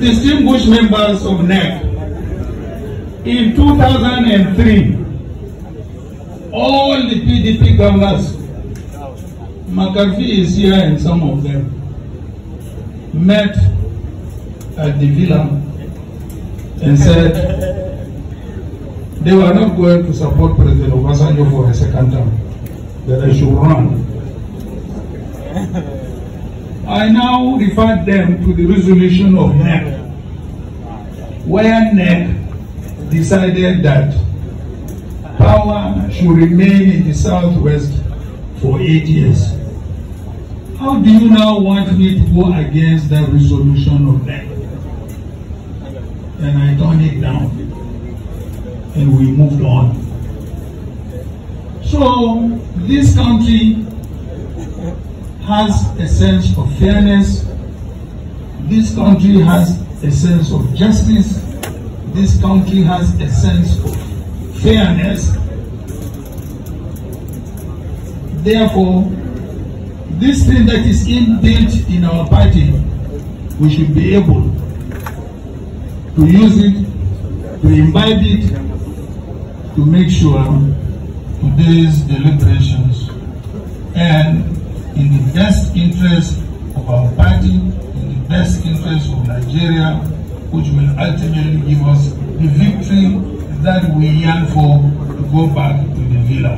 Distinguished members of NEC, in 2003, all the PDP governors, Makarfi is here and some of them, met at the villa and said they were not going to support President Obasanjo for a second term, that they should run. I now refer them to the resolution of NEC, where NEC decided that power should remain in the southwest for eight years. How do you now want me to go against that resolution of NEC? And I turned it down. And we moved on. So, this country has a sense of fairness. This country has a sense of justice. This country has a sense of fairness. Therefore, this thing that is inbuilt in our party, we should be able to use it, to imbibe it, to make sure today's in the best interest of our party, in the best interest of Nigeria, which will ultimately give us the victory that we yearn for to go back to the villa.